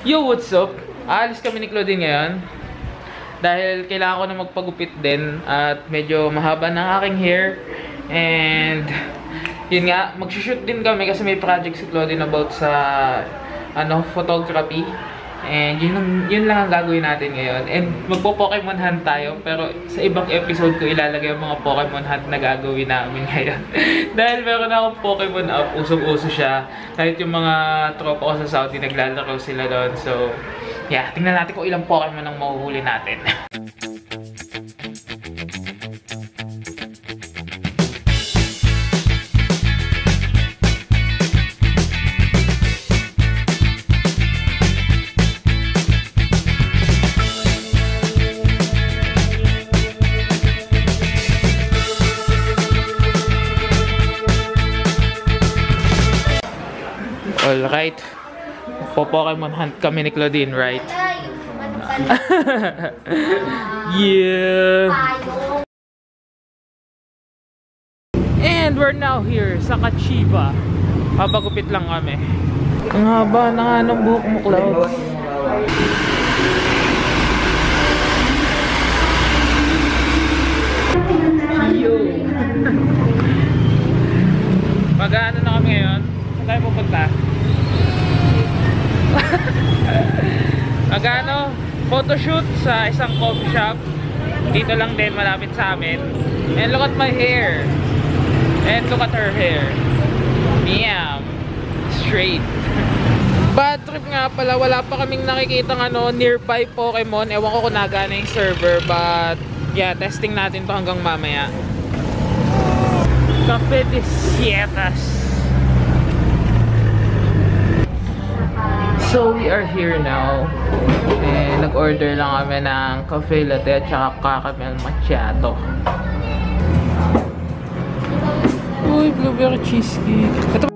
Yo, what's up? Aalis kami ni Claudine ngayon. Dahil kailangan ko na magpagupit din at medyo mahaba ng aking hair. And yun nga, magsushoot din kami kasi may project si Claudine about sa ano, photography. And yun, yun lang ang gagawin natin ngayon. And magpo-Pokemon hunt tayo. Pero sa ibang episode ko ilalagay ang mga Pokemon hunt na gagawin namin ngayon. Dahil meron akong Pokemon app. Usong-uso siya. Kahit yung mga tropa ko sa Saudi naglalaro sila doon. So, yeah. Tingnan natin kung ilang Pokemon ang mahuhuli natin. Alright. Po-Pokemon hunt kami ni Claudine, right? yeah! And we're now here sa Kachiba. Papagupit lang kami. Ang haba na nga ng buhok mo, Cloud. Yo! Mag-ano na kami ngayon? Saan tayo pupunta? Mag-ano? Photoshoot sa isang coffee shop. Dito lang din, malapit sa amin. And look at my hair. And look at her hair. Damn. Straight. Bad trip nga pala, wala pa kaming nakikita ano, nearby Pokemon. Ewan ko kung nagana yung server, but yeah, testing natin to hanggang mamaya. Cafe de Sietas. So we are here now. Eh, nag-order lang kami ng cafe latte at saka caramel macchiato. Uy, blueberry cheesecake. Ito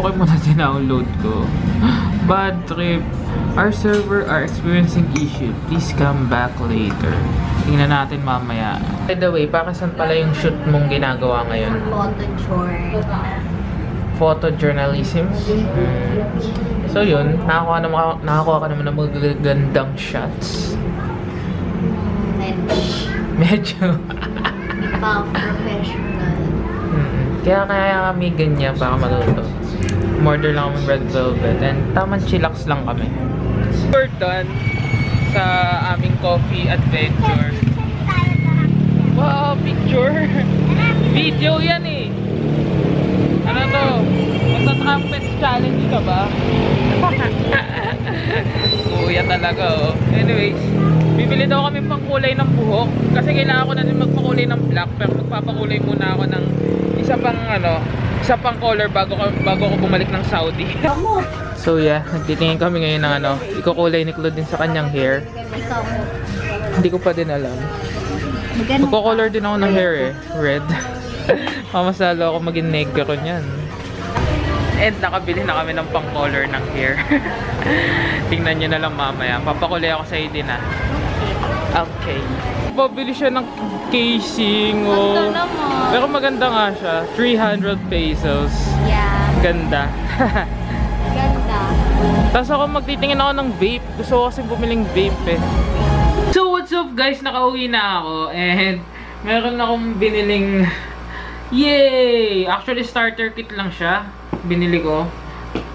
yung Pokemon na download ko, bad trip. Our server are experiencing issue. Please come back later. Tingnan natin mamaya. By the way, para saan pala yung shoot mong ginagawa ngayon? Photo journal. Photojournalism? So yun, nakakuha, naman, nakakuha ka naman ng magagandang shots. Medyo Medyo. pa professional. Kaya kaya kami ganyan para matuto. Order lang kami red velvet and tamang chillax lang kami. We're done sa aming coffee adventure. Wow, picture! Video yan eh! Ano to? Magta-trumpet challenge ka ba? Kuya talaga oh. Anyways, bibili daw kami pang kulay ng buhok. Kasi kailangan ko na din magpakulay ng black. Pero magpapakulay muna ako ng isa pang ano, isa pang color bago ko, bago ko bumalik ng Saudi. so yeah, nagtitingin kami ngayon ng ano, ikukulay ni Claude din sa kanyang hair. Hindi ko pa din alam. Magko-color din ako ng hair eh. Red. Mamasalo ako maging negro niyan. And nakabili na kami ng pang-color ng hair. Tingnan nyo na lang mamaya. Papakulay ako sa din ah. Okay. Pabili siya ng casing oh. Ganda naman. Pero maganda nga siya. 300 pesos. Yeah. Ganda. Ganda. Tapos ako magtitingin ako ng vape. Gusto ko kasi bumiling vape eh. So what's up guys? Nakauwi na ako and meron akong biniling Yay! Actually starter kit lang siya. Binili ko.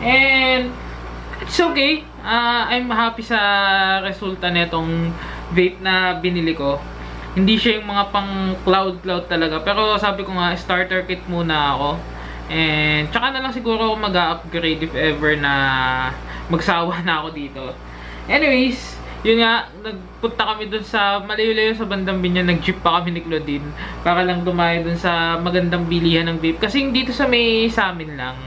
And it's okay. Ah, I'm happy sa resulta netong vape na binili ko. Hindi siya yung mga pang cloud cloud talaga. Pero sabi ko nga starter kit muna ako. And tsaka na lang siguro ako mag-upgrade if ever na magsawa na ako dito. Anyways, yun nga, nagpunta kami dun sa malayo-layo sa bandang Binyan, nag-jeep pa kami ni Claudine para lang dumayo dun sa magandang bilihan ng vape. Kasi dito sa may sa amin lang,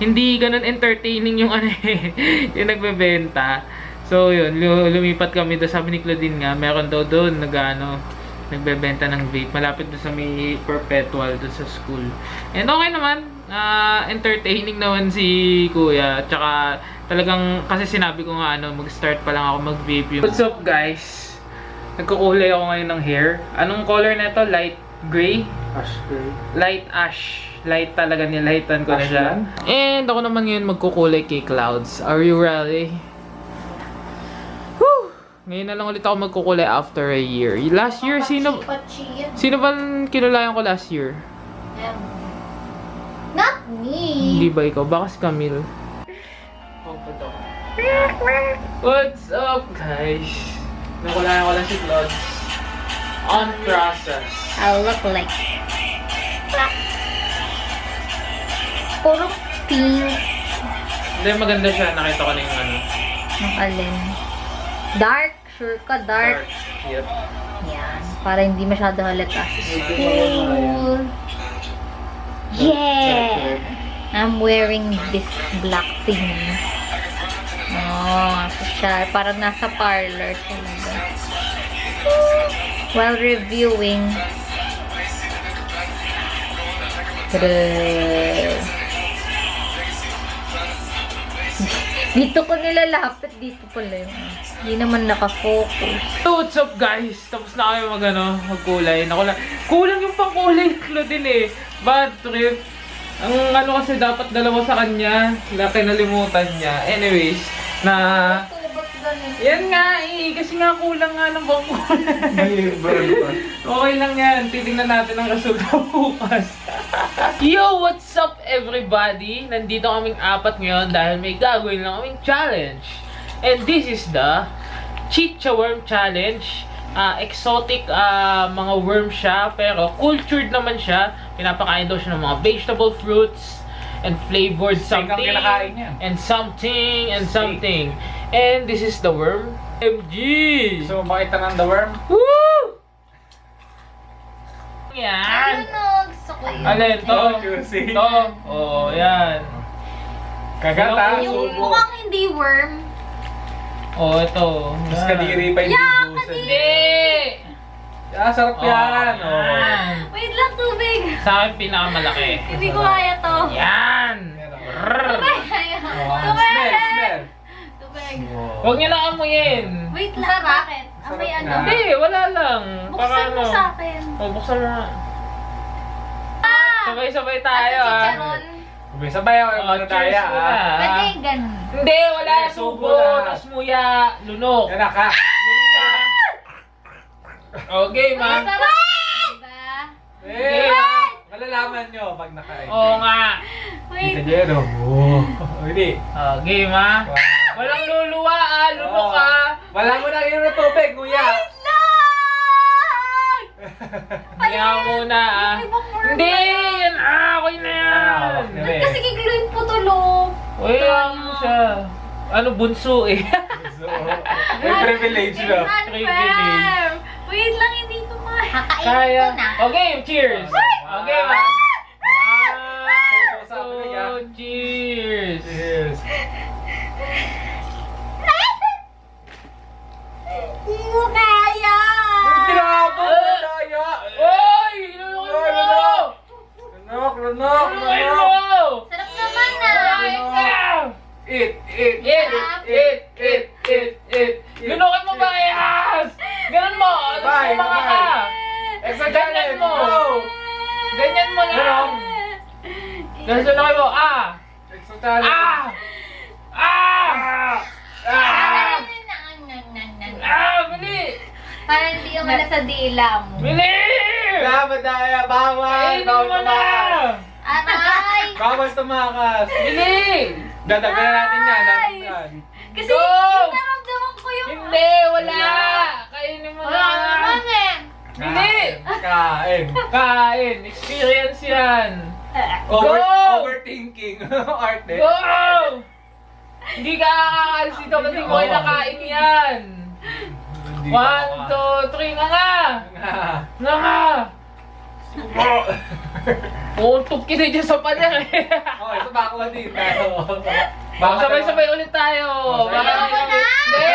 hindi ganun entertaining yung ano eh, yung nagbebenta. So yun, lu- lumipat kami doon. Sabi ni Claudine nga, meron daw doon nag ano, nagbebenta ng vape. Malapit doon sa may perpetual doon sa school. And okay naman, ah, entertaining naman si Kuya. Tsaka talagang, kasi sinabi ko nga ano, mag-start pa lang ako mag-vape. What's up guys? Nagkukulay ako ngayon ng hair. Anong color na to? Light gray? Ash gray. light ash. Light talaga nilightan ko na Ash siya. lang? And ako naman ngayon magkukulay kay Clouds. Are you ready? Ngayon na lang ulit ako magkukulay after a year. Last year, sino Pachi yan. sino ba kinulayan ko last year? Not Hindi me. ba ikaw? Baka si Camille. What's up, guys? Nakulayan ko lang si Clouds. On process. I look like... Puro pink. Hindi, maganda siya. Nakita ko na yung ano. Ang alin. Dark. Sure ka, dark. Yep. Yan. Para hindi masyado halata. Cool. Yeah! I'm wearing this black thing. Oh, siya. Parang nasa parlor talaga. While reviewing. Tada! Dito ko nilalapit. Dito pala yun. Hindi naman nakafocus. So, what's up guys? Tapos na kami mag, ano, magkulay. Nakula kulang yung pangkulay ni Claudine eh. Bad trip. Ang ano kasi dapat dalawa sa kanya. Na kinalimutan niya. Anyways, na... Yan nga eh. Kasi nga kulang nga ng pangkulay. May brand pa. okay lang yan. Titingnan natin ang resulta bukas. Yo, what's up everybody? Nandito kaming apat ngayon dahil may gagawin lang kaming challenge. And this is the Chicha Worm Challenge. Ah, exotic ah, mga worm siya, pero cultured naman siya. Pinapakain daw siya ng mga vegetable fruits and flavored something and something and Steak. something. And this is the worm. MG! Mo makita ng the worm? Woo! Yan! Ano? Yun. Alin, to? Oh, juicy. To? Oo, yan. Kagat ha, Yung subo. mukhang hindi worm. Oo, ito. Mas kadiri pa yung Yeah, libusan. Hindi! Ah, sarap yan. Oh, Oh. yan. Wait lang, tubig. Sa akin, pinakamalaki. Hindi ko kaya to. Yan! Tubig! Oh, Tubig! smell, smell. Tubig. Huwag niyo na amuyin. Wait lang, bakit? Amoy Sarap ano? Hindi, wala lang. Buksan mo ano. sa akin. Oh, buksan mo na. Ah! Sabay-sabay tayo, ah. chicharon? Sabay sabay ako Oh, muna. ah. Pwede ganun. Hindi, wala. Subo tas muya, lunok. Yan na ka. Okay, ma. Masarap! Diba? Eh, malalaman nyo pag nakain. Oo nga. Wait. niyo yun, oh. Hindi. Okay, ma. Walang luluwa, ah. Lunok, Oh. ah. Wala mo na yun ng tubig, kuya. Wait lang! Hindi ako muna, ah. Yung ibang worm Hindi, yan, ah. Okay na yan. Ah, Ba't kasi gigluin po tulog? Wala mo siya. Ano, bunso eh. So, may privilege It's na. unfair! Wait lang, hindi ko kaya. Kakainin Kaya. ko na. Okay, cheers. Okay, ma. Sa akin, ah. cheers. Yes. Hindi ko kaya! Grabe, tayo. Oy! Inunukin mo! Lunok, lunok, Inunukin lunok. mo! Sarap naman ah! Ka! Eat, eat, Eat, eat, eat, eat, eat. Lunukin mo ba, Yas? Bye, kumaka bye. ka. Extra Ganyan mo. go. Ganyan mo lang. Ganun. Tapos lunukin mo. Ah! Extra challenge. Ah! Ah! Ah! Ah! Bili! Para hindi ka mala sa dila mo. Bili! Dapat daya, bawal. Bawal mo na! tumakas. Aray! Bawal tumakas. Bili! Dadagdagan natin yan, dadagdagan. Kasi Go! naramdaman ko yung... Hindi! Wala! Kainin mo Wala ka naman na! eh! Bili! Kain. Kain! Experience yan! Over, Go! overthinking. Art eh. Go! Hindi ka kakaalis dito kasi mo kinakain yan! Hindi One, ka- two, three, nga nga! Ah. Nga nga! Puntog kita dyan sa pader eh! Okay, sa tayo. Oh, sabay-sabay ulit tayo. Oh, Baka sabay. kami- Ayoko na! Hindi!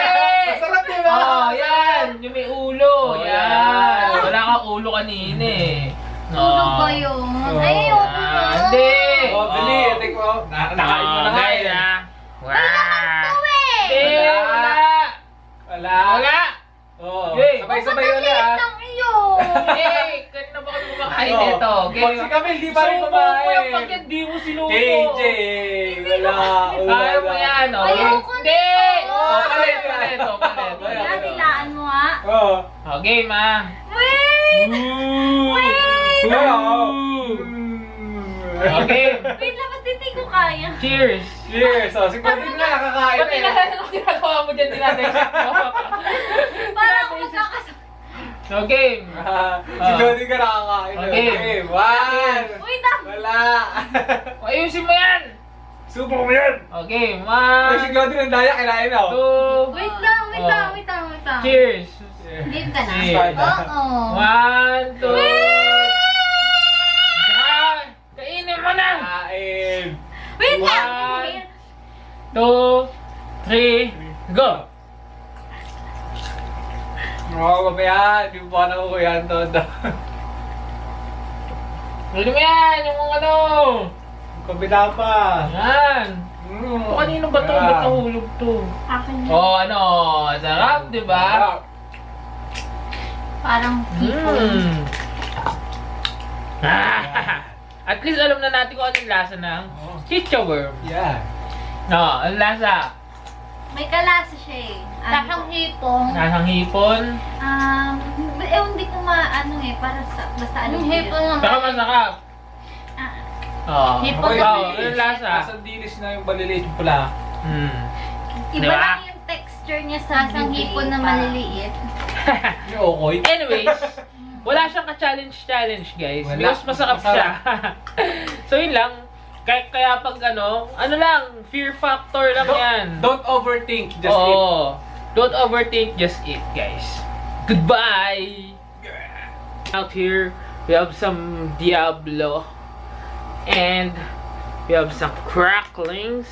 Masarap ba? Oh, yan. Yung may ulo. Oh, yan. yan. Wala kang ulo kanina eh. Tulog Oh. ba yun? Oh. Ay, ayoko na. Ah, Hindi. Oh, dali. Tek mo. Na- Nakain mo na nga eh. ah. Laman Wow. to eh! Hindi, wala. Wala. Wala. Oh, Hey. sabay-sabay ulit Ang ah. ng iyo! Eh, kanina kumakain Oh. nito? Pag si Camille, di pa rin Subo mo yung kumain. pagkat di mo sinubo. KJ. Wala. Kaya mo yan, oh. Ayoko Hindi. nito. Oh, palit, palit, oh, palit. Wala. Kaya nilaan mo ha? Oh. Oh, game ah. Wait! Wait! Wala. Okay. Wait lang, ba't hindi ko kaya? Cheers. Cheers. Oh, si Camille nga nakakain Pati eh. na ano ginagawa mo dyan, dinadesik mo. So, game. Ah, Si Ah. Jody ka nakakain. Okay. Okay. One. Wait lang! Wala. Ayusin mo yan. Subo mo yan. Okay, Ay, si one, Claudio ng daya, kinain na. oh. two, Wait lang, wait Oh. lang, wait lang, wait lang. cheers. Game ka na? Cheers. Oo. One, two, kainin mo na. Kain. Wait lang! One. Two, three, go. Oo, mamaya. Di mo pa na ko yan, Todo. Ano mo yan, yung mga ano. Kabila pa. Yan. Mm. O, kanino ba to? Yeah. Ba't nahulog to? Akin yan. Oh, ano, sarap, di ba? Parang hipon. Mm. Ah, At least alam na natin kung anong lasa ng Oh. chicha worm. Yeah. No, ang lasa. May kalasa siya eh. Lasang hipon. Nasang hipon. Um, eh, hindi ko maano eh, para sa, basta ano. Yung hipon Saka masarap. Ah, Oh, Hipon Ako'y na ikaw, dilis. anong lasa? Nasa dilis na yung baliliit yung pula. Hmm. iba Diba? lang yung texture niya sa Lasang hipon na maliliit. Yung okoy. Anyways, wala siyang ka-challenge-challenge, guys. Wala. Because masarap siya. so, yun lang. Kaya, kaya pag ano, ano lang, fear factor lang yan. Don't overthink. Just eat. Oo. Don't overthink, just eat, guys. Goodbye! Out here, we have some Diablo. And we have some cracklings.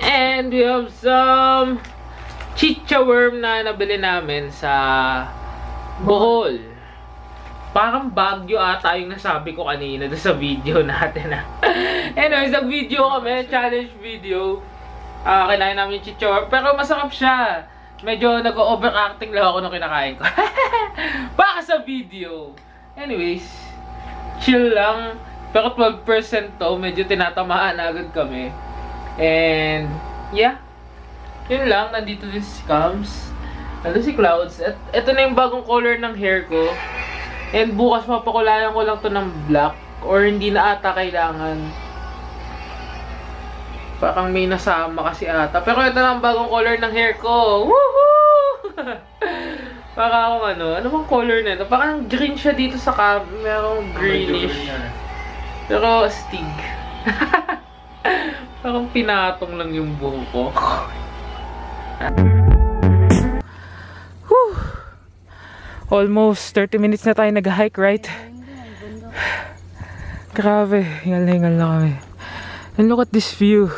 And we have some chicha worm na nabili namin sa Bohol. Parang bagyo ata yung nasabi ko kanina sa video natin. ah. Anyways, nag-video kami, challenge video. Ah, kinain namin worm. Pero masarap siya. Medyo nag-overacting lang ako nung kinakain ko. Baka sa video. Anyways, chill lang. Pero 12% to, medyo tinatamaan na agad kami. And, yeah. Yun lang, nandito din si Cams. Nandito si Clouds. At ito na yung bagong color ng hair ko. And bukas mapakulayan ko lang to ng black. Or hindi na ata kailangan. Parang may nasama kasi ata. Pero ito na ang bagong color ng hair ko. Woohoo! Parang akong ano, ano bang color na ito? Parang green siya dito sa cam. Merong greenish. Pero stig. Parang pinatong lang yung buhok ko. Almost 30 minutes na tayo nag-hike, right? Grabe, hingal na hingal na kami. And look at this view.